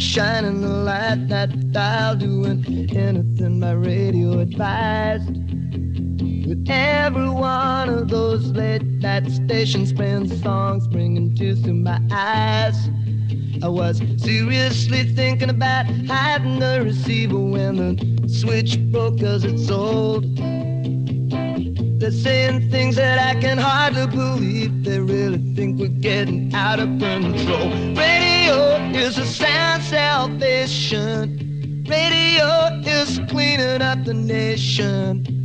shining the light that dial doing anything my radio advised. Stations playing songs, bringing tears to my eyes. I was seriously thinking about hiding the receiver when the switch broke cause it's old. They're saying things that I can hardly believe. They really think we're getting out of control. Radio is a sound salvation. Radio is cleaning up the nation.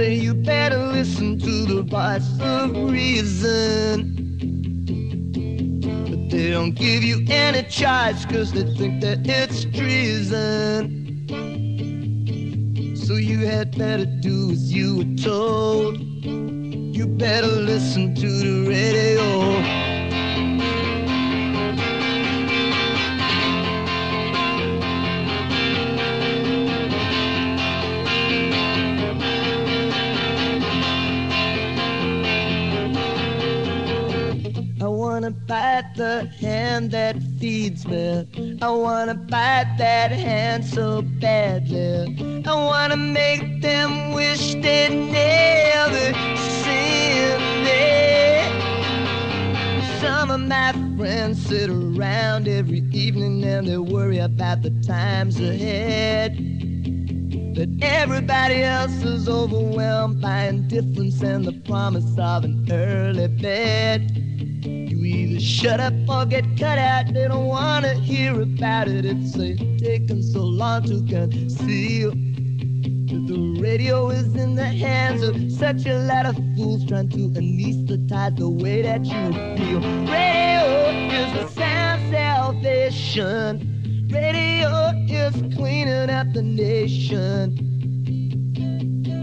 Say you better listen to the voice of reason. But they don't give you any choice cause they think that it's treason. So you had better do as you were told. You better listen to the radio. Bite the hand that feeds me. I wanna bite that hand so badly. I wanna make them wish they'd never seen me. Some of my friends sit around every evening and they worry about the times ahead. But everybody else is overwhelmed by indifference and the promise of an early bed. Shut up or get cut out. They don't want to hear about it. It's taken so long to conceal. The radio is in the hands of such a lot of fools trying to anesthetize the way that you feel. Radio is the sound salvation. Radio is cleaning up the nation.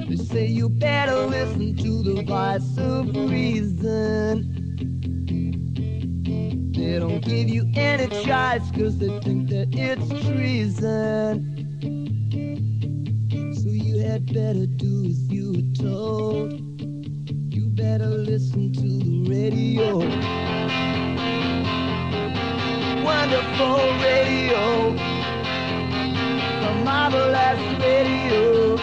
They say you better listen to the voice of reason. They don't give you any choice cause they think that it's treason. So you had better do as you were told. You better listen to the radio. Wonderful radio. The marvelous radio.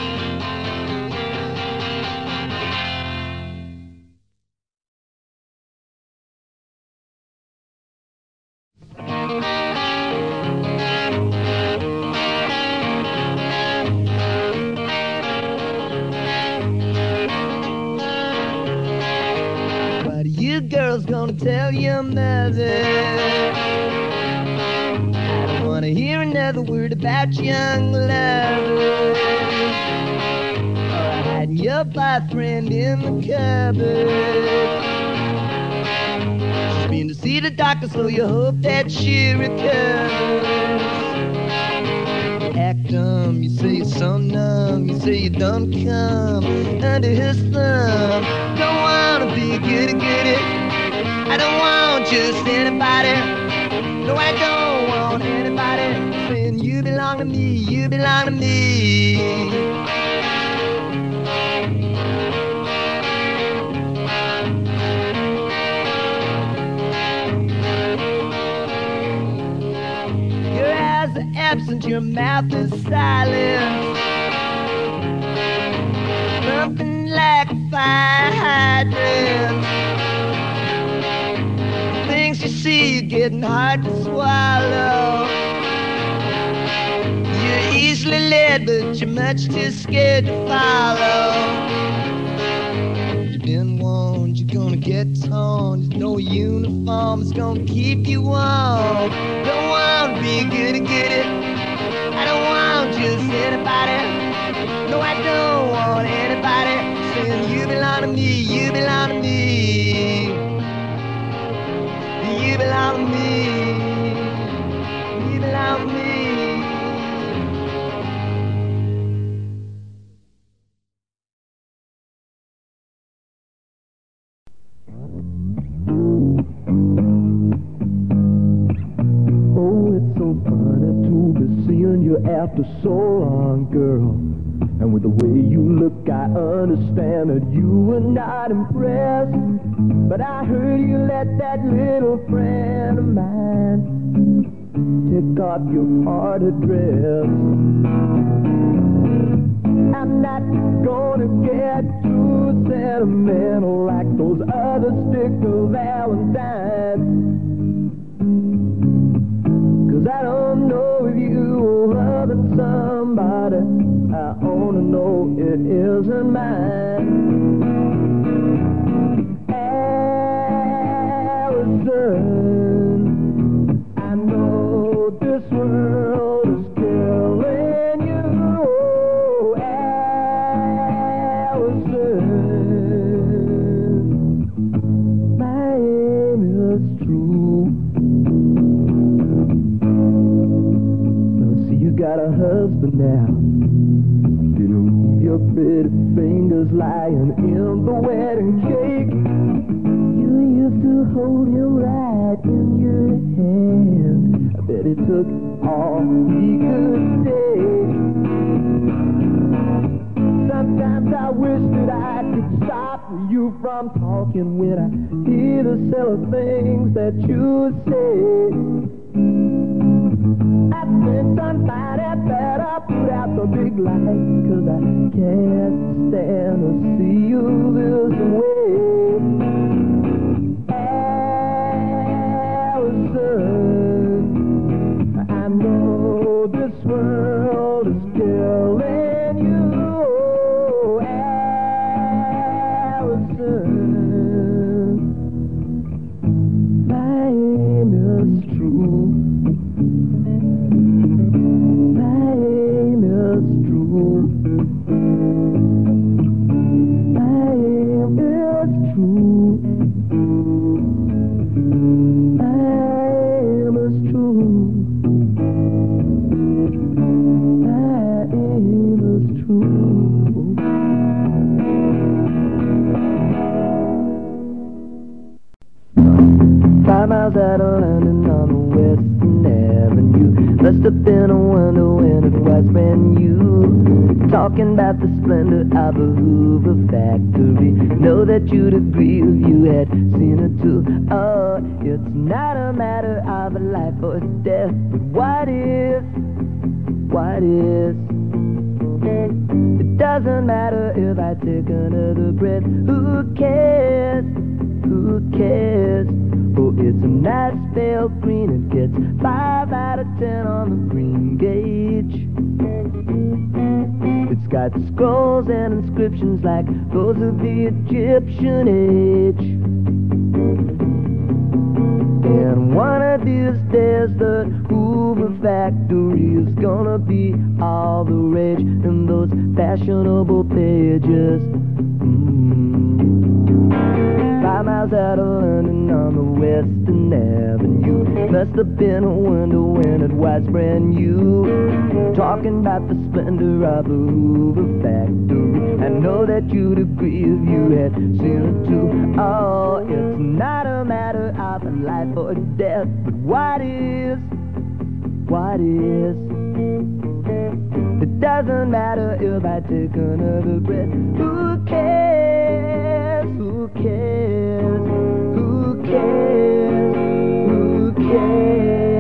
Mother? I don't wanna hear another word about young love. Or hiding your boyfriend in the cupboard. She's been to see the doctor, so you hope that she recovers. Act dumb, you say you're so numb, you say you don't come under his thumb. Don't wanna be goody goody. I don't want just anybody. No, I don't want anybody saying you belong to me, you belong to me. Your eyes are absent, your mouth is silent. Something like a fire hydrant. You're getting hard to swallow. You're easily led, but you're much too scared to follow. You've been warned, you're gonna get torn. There's no uniform that's gonna keep you warm. Don't want to be goody goody. I don't want just anybody. No, I don't You love me. Oh, it's so funny to be seeing you after so long, girl. And with the way you look, I understand that you were not impressed. But I heard you let that little friend of mine take off your part address. I'm not gonna get too sentimental like those other sticker valentines. It isn't mine. From talking when I hear the silly things that you say. I think somebody better put out the big light Cause I can't stand to see you this way been a wonder when it was brand new. Talking about the splendor of a Hoover factory. Know that you'd agree if you had seen it too. Oh, it's not a matter of a life or death, but what is? What is? It doesn't matter if I take another breath. Who cares? Who cares? Oh, it's a nice pale green. It gets five out of ten on the green gauge. It's got scrolls and inscriptions like those of the Egyptian age. And one of these days the Hoover factory is gonna be all the rage in those fashionable pages. Miles out of London on the Western Avenue. Must have been a wonder when it was brand new. Talking about the splendor of the Hoover factory. I know that you'd agree if you had seen it too. Oh, it's not a matter of life or death, but what is? What is? It doesn't matter if I take another breath. Who cares? Who cares? Who cares? Who cares?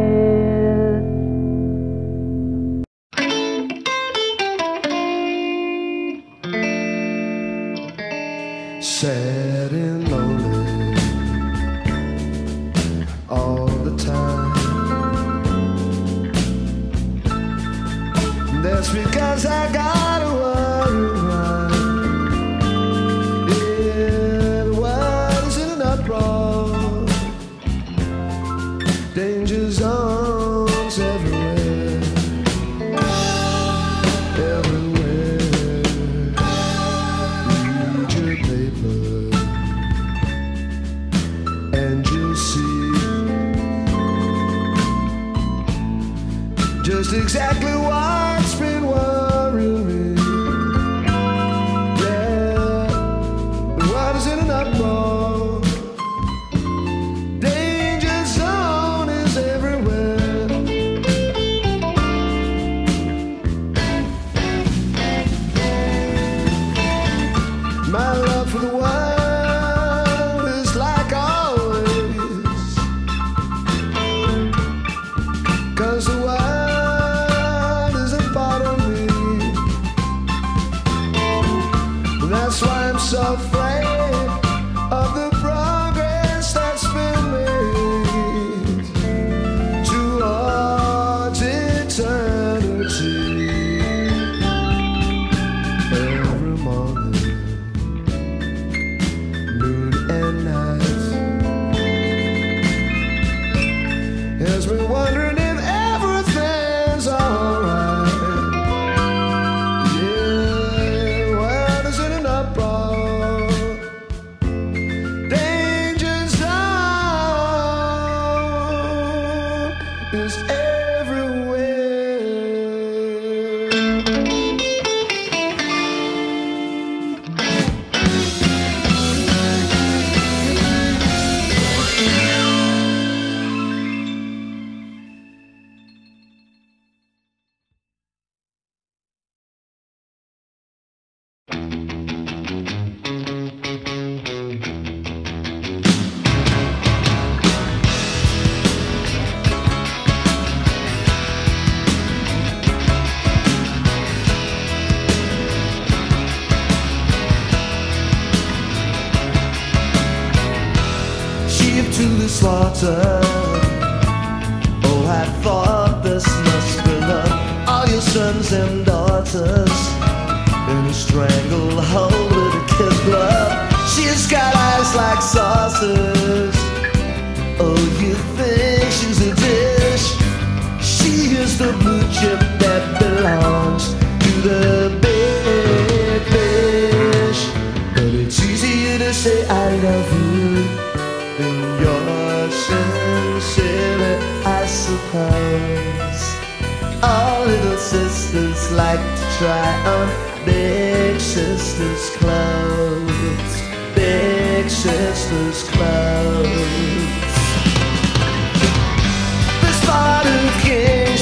is say I love you, then you're sincere, I suppose. All little sisters like to try on big sisters' clothes, big sisters' clothes.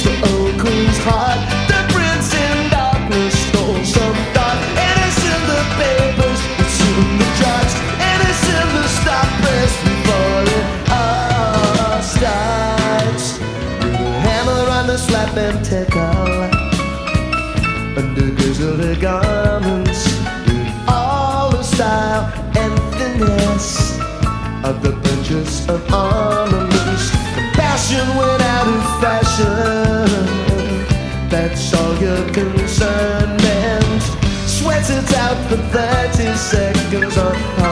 The old queen's heart. flap and tickle Under grizzled garments All the style and finesse. Of the bunches of armaments. Compassion went out of fashion. That's all your concern meant Sweat it out for 30 seconds on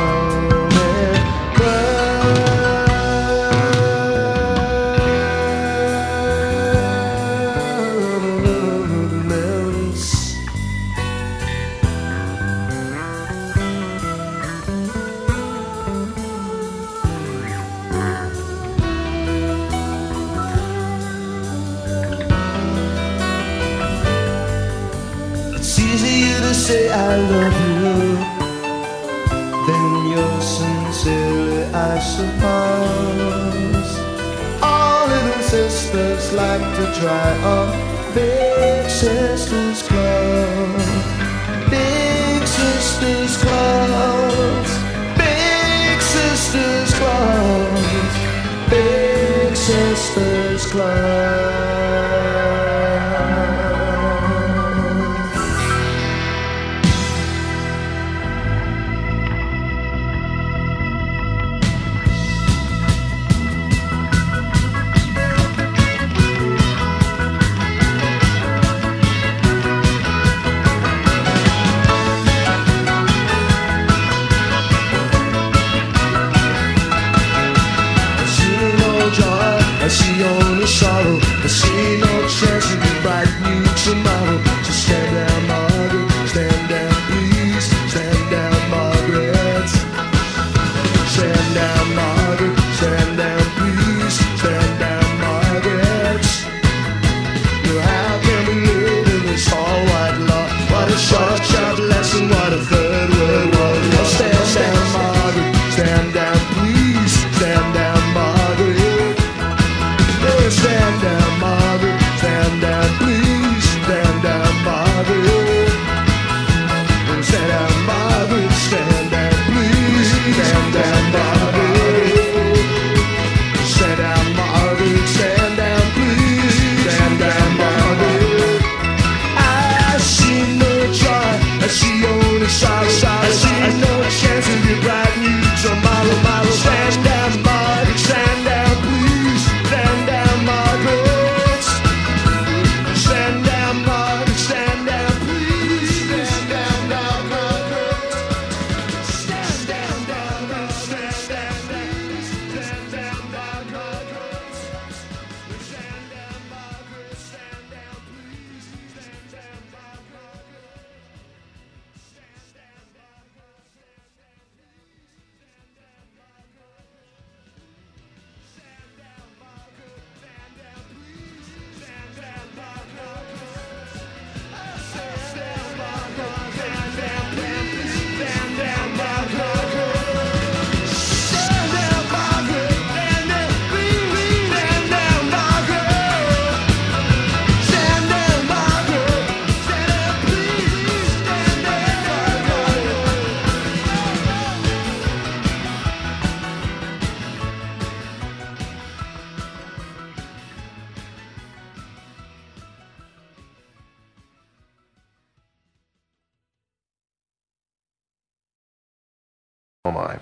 Oh my.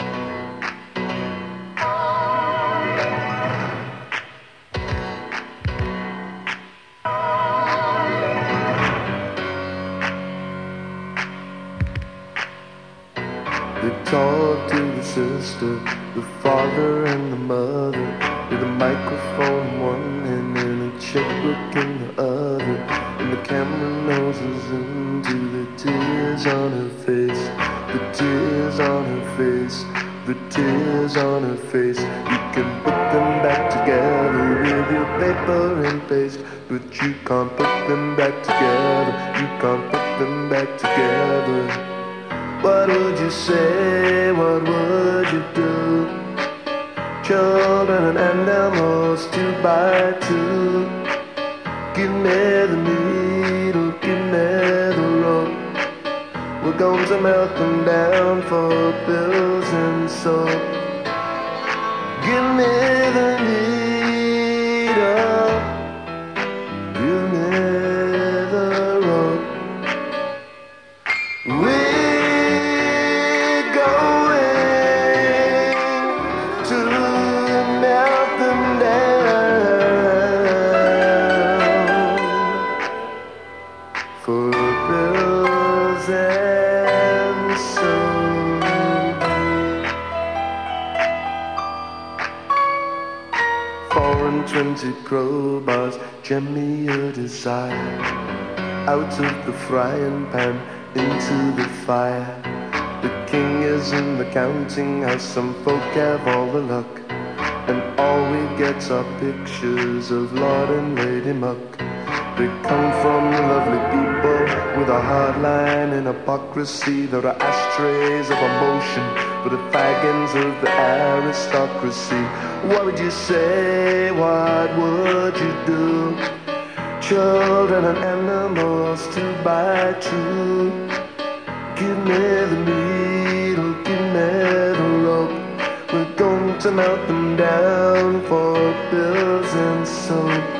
They talk to the sister, the father and the mother With a microphone in one hand and a checkbook in the other And the camera noses into the tears on her face tears on her face, the tears on her face You can put them back together with your paper and paste But you can't put them back together, you can't put them back together what would you say? What would you do? Children and animals two by two. Give me the needle, We're going to melt them down for pills and soap. Give me the needle, crowbars, me your desire out of the frying pan into the fire. The king is in the counting house, some folk have all the luck. And all we get are pictures of Lord and Lady Muck. They come from lovely people with a hard line and hypocrisy. There are ashtrays of emotion for the fagins of the aristocracy. What would you say? What would you do? Children and animals two by two. Give me the needle, give me the rope. We're going to melt them down for bills and soap.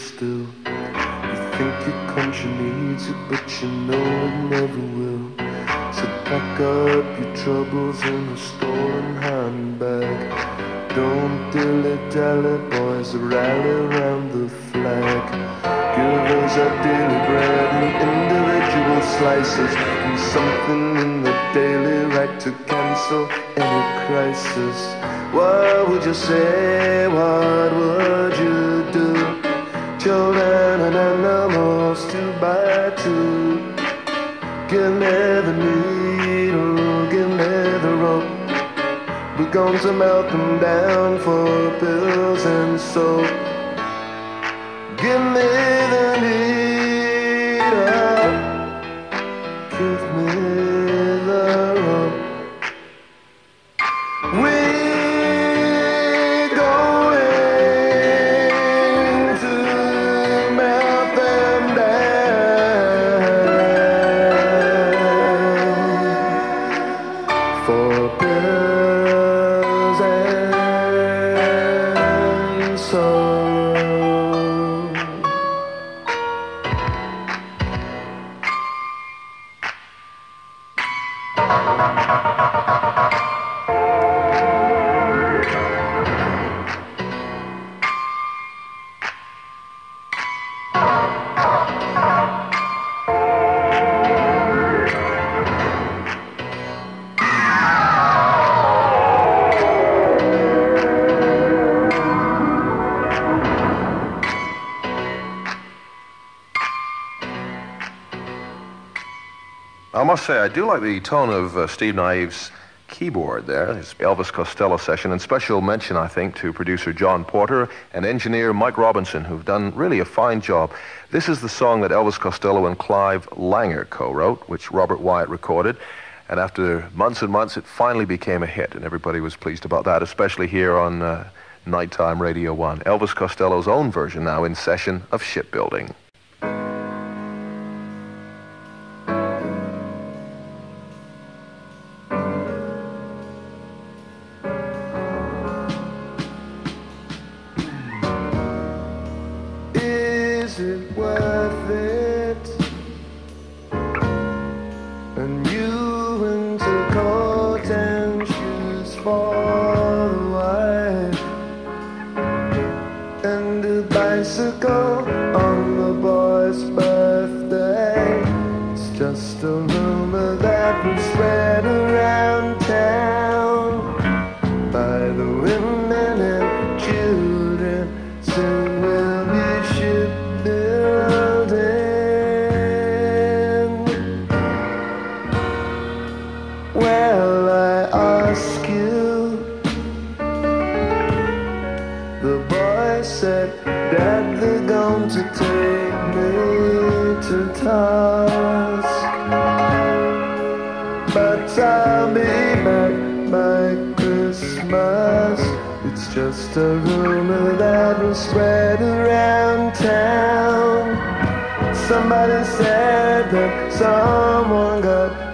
Still. You think your country needs it, but you know it never will. So pack up your troubles in a stolen handbag. Don't dilly-dally, boys, rally around the flag. Give us our daily bread in individual slices and something in the daily right to cancel any crisis. What would you say? What would you? Children and animals two by two. Give me the needle, give me the rope. We're going to melt them down for pills and soap. Give me Must say, I do like the tone of uh, Steve Nieve's keyboard there. His Elvis Costello session. And special mention, I think, to producer John Porter and engineer Mike Robinson, who've done really a fine job. This is the song that Elvis Costello and Clive Langer co wrote, which Robert Wyatt recorded. And after months and months, it finally became a hit, and everybody was pleased about that, especially here on uh, Nighttime Radio 1. Elvis Costello's own version now in session of Shipbuilding. it worth it? Somebody said that someone got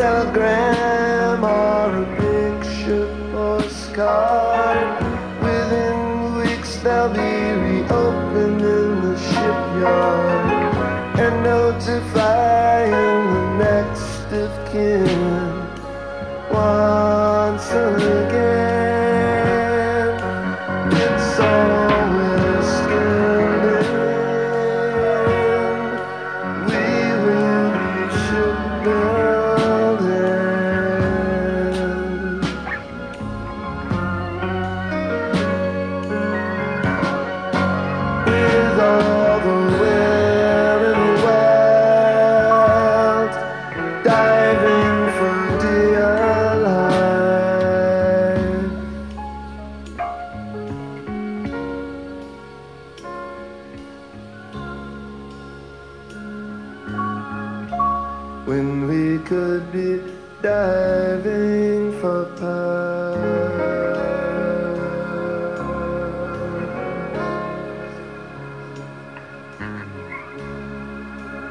telegram or a picture postcard. Within weeks they'll be reopened in the shipyard.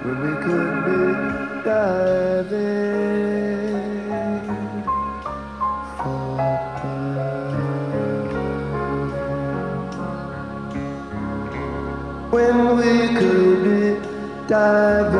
My hair is still curly and my eyes are still blue.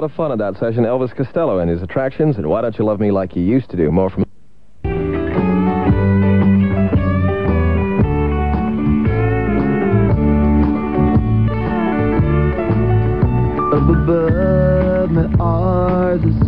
lot of fun at that session. Elvis Costello and his attractions, and why don't you love me like you used to do? More from. Up above me are the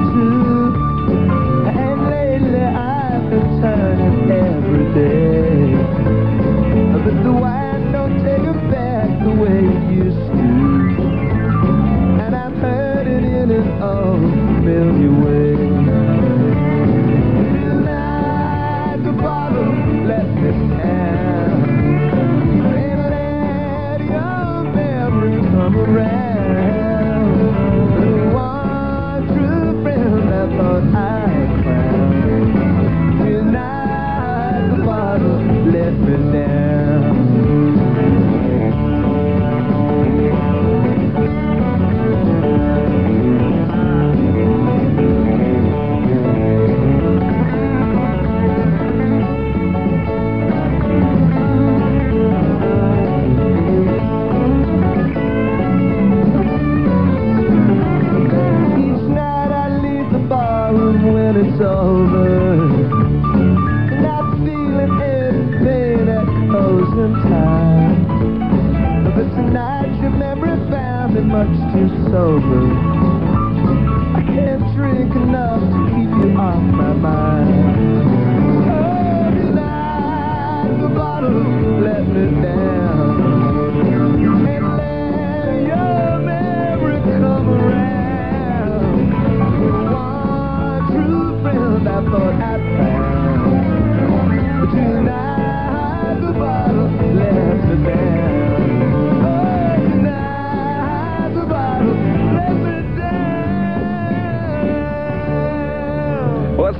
been there.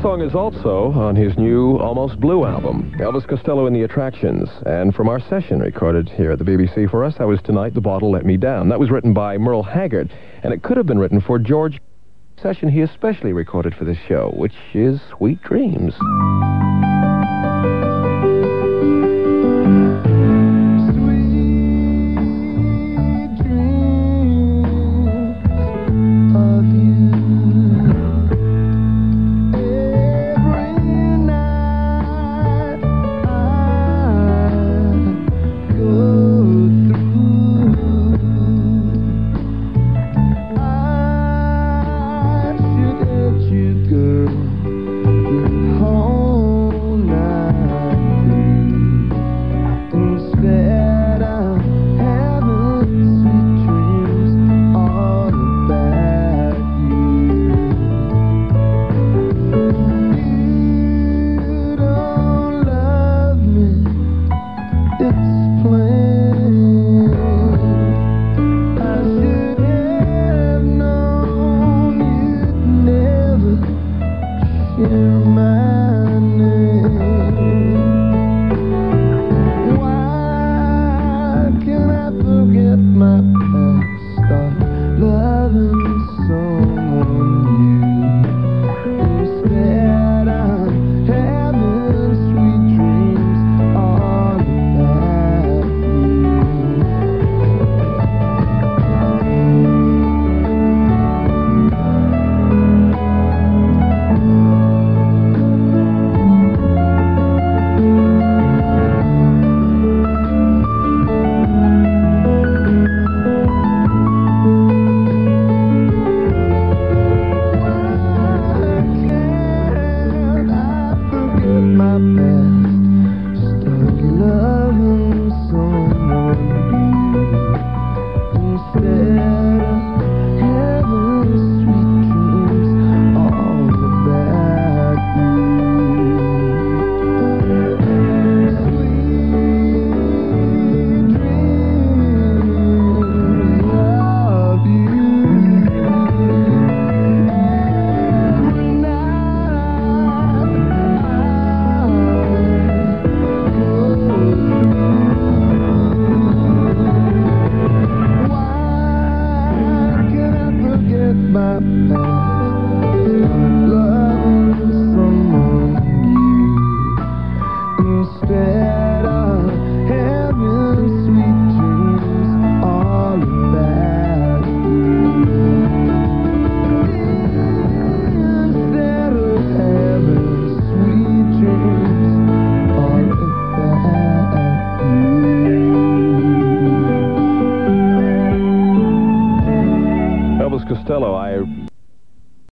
song is also on his new Almost Blue album, Elvis Costello and the Attractions. And from our session recorded here at the BBC for us, that was Tonight the Bottle Let Me Down. That was written by Merle Haggard, and it could have been written for George. Session he especially recorded for this show, which is Sweet Dreams.